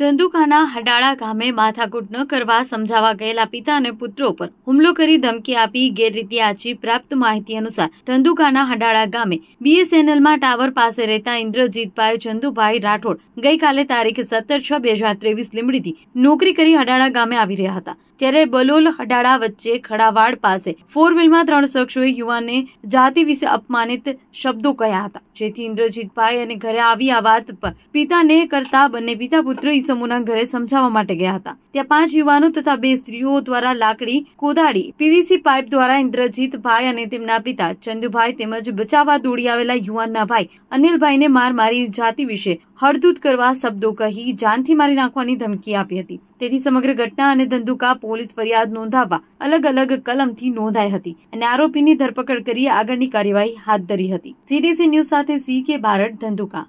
ધંધુકાના હડાળા ગામે માથાકૂટ ન કરવા સમજાવવા ગયેલા પિતા અને પુત્રો પર હુમલો કરી ધમકી આપી ગેરરીતિ આચી પ્રાપ્ત માહિતી અનુસાર ધંધુકાના હડાળા ગામે બીએસએનએલમાં ટાવર પાસે રહેતા ઇન્દ્રજીતભાઈ ચંદુભાઈ રાઠોડ ગઈકાલે તારીખ સત્તર છ બે હજાર ત્રેવીસ લીમડીથી નોકરી કરી હડાળા ગામે આવી રહ્યા હતા. ત્યારે બલોલ હડાળા વચ્ચે ખડાવાડ પાસે ફોર વ્હીલમાં ત્રણ શખ્સોએ યુવાનને જાતિ વિશે અપમાનિત શબ્દો કહ્યા હતા. જેથી ઇન્દ્રજીતભાઈ અને ઘરે આવી આ વાત પર પિતાને કરતા બંને પિતા પુત્ર ઈસમોના ઘરે સમજાવવા માટે ગયા હતા ત્યાં પાંચ યુવાનો તથા બે સ્ત્રીઓ દ્વારા લાકડી કોદાળી પીવીસી પાઇપ દ્વારા ઇન્દ્રજીતભાઈ અને તેમના પિતા ચંદુભાઈ તેમજ બચાવવા દોડી આવેલા યુવાનના ભાઈ અનિલભાઈને માર મારી જાતિ વિશે હળદૂત કરવા શબ્દો કહી જાનથી મારી નાખવાની ધમકી આપી હતી તેથી સમગ્ર ઘટના અને ધંધુકા પોલીસ ફરિયાદ નોંધાવવા અલગ અલગ કલમથી નોંધાઈ હતી અને આરોપીની ધરપકડ કરી આગળની કાર્યવાહી હાથ ધરી હતી સીડીસી ન્યૂઝ સાથે સી કે બારડ ધંધુકા